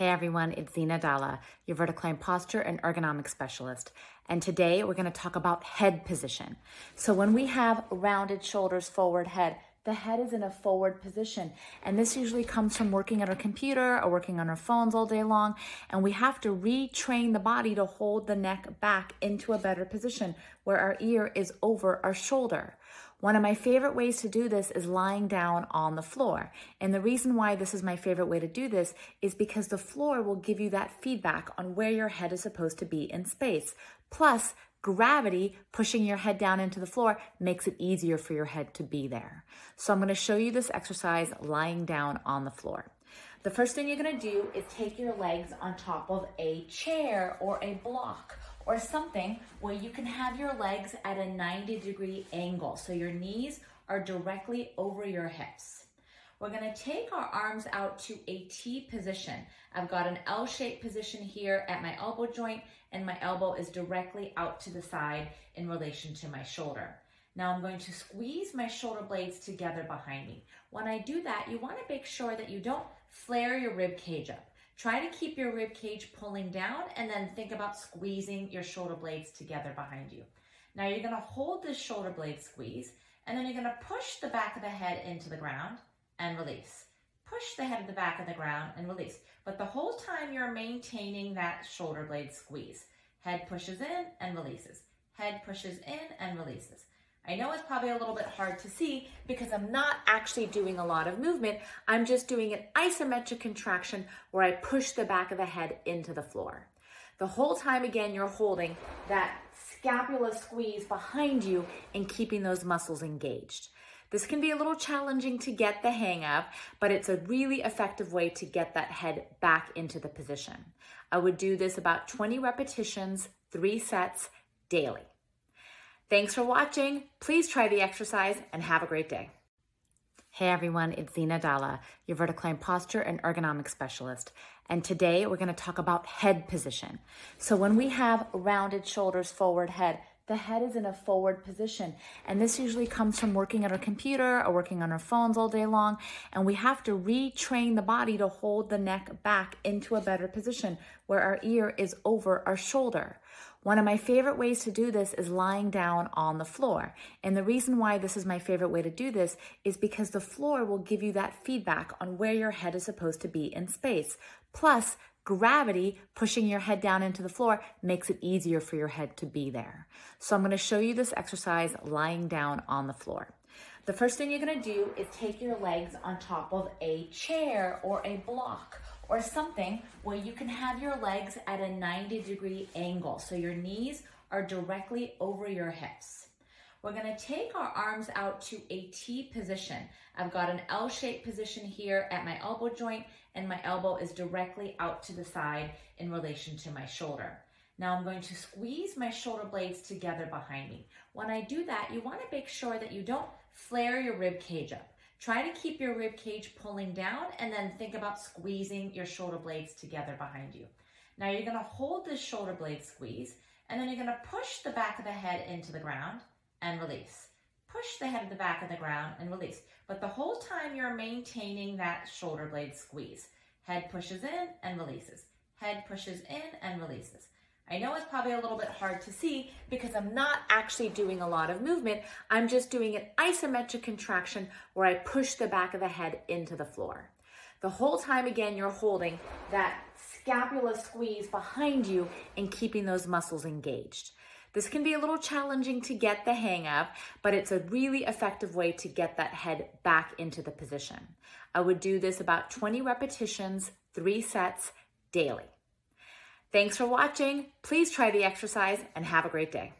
Hey everyone, it's Zeena Dhalla, your VerticAlign posture and ergonomic specialist. And today we're going to talk about head position. So when we have rounded shoulders, forward head, the head is in a forward position. And this usually comes from working at our computer or working on our phones all day long. And we have to retrain the body to hold the neck back into a better position where our ear is over our shoulder. One of my favorite ways to do this is lying down on the floor. And the reason why this is my favorite way to do this is because the floor will give you that feedback on where your head is supposed to be in space. Plus, gravity pushing your head down into the floor makes it easier for your head to be there. So I'm going to show you this exercise lying down on the floor. The first thing you're going to do is take your legs on top of a chair or a block or something where you can have your legs at a 90 degree angle. So your knees are directly over your hips. We're gonna take our arms out to a T position. I've got an L-shaped position here at my elbow joint and my elbow is directly out to the side in relation to my shoulder. Now I'm going to squeeze my shoulder blades together behind me. When I do that, you wanna make sure that you don't flare your rib cage up. Try to keep your rib cage pulling down and then think about squeezing your shoulder blades together behind you. Now you're gonna hold this shoulder blade squeeze and then you're gonna push the back of the head into the ground and release. Push the head of the back of the ground and release. But the whole time you're maintaining that shoulder blade squeeze. Head pushes in and releases. Head pushes in and releases. I know it's probably a little bit hard to see because I'm not actually doing a lot of movement. I'm just doing an isometric contraction where I push the back of the head into the floor. The whole time, again, you're holding that scapula squeeze behind you and keeping those muscles engaged. This can be a little challenging to get the hang of, but it's a really effective way to get that head back into the position. I would do this about 20 repetitions, three sets daily. Thanks for watching. Please try the exercise and have a great day. Hey everyone, it's Zeena Dhalla, your VerticAlign posture and ergonomic specialist. And today we're going to talk about head position. So when we have rounded shoulders, forward head, the head is in a forward position. And this usually comes from working at our computer or working on our phones all day long. And we have to retrain the body to hold the neck back into a better position where our ear is over our shoulder. One of my favorite ways to do this is lying down on the floor. And the reason why this is my favorite way to do this is because the floor will give you that feedback on where your head is supposed to be in space. Plus, gravity pushing your head down into the floor makes it easier for your head to be there. So I'm going to show you this exercise lying down on the floor. The first thing you're going to do is take your legs on top of a chair or a block or something where you can have your legs at a 90 degree angle. So your knees are directly over your hips. We're gonna take our arms out to a T position. I've got an L-shaped position here at my elbow joint and my elbow is directly out to the side in relation to my shoulder. Now I'm going to squeeze my shoulder blades together behind me. When I do that, you wanna make sure that you don't flare your rib cage up. Try to keep your rib cage pulling down and then think about squeezing your shoulder blades together behind you. Now you're gonna hold this shoulder blade squeeze and then you're gonna push the back of the head into the ground and release. Push the head of the back of the ground and release. But the whole time you're maintaining that shoulder blade squeeze. Head pushes in and releases. Head pushes in and releases. I know it's probably a little bit hard to see because I'm not actually doing a lot of movement. I'm just doing an isometric contraction where I push the back of the head into the floor. The whole time, again, you're holding that scapula squeeze behind you and keeping those muscles engaged. This can be a little challenging to get the hang of, but it's a really effective way to get that head back into the position. I would do this about 20 repetitions, three sets daily. Thanks for watching. Please try the exercise and have a great day.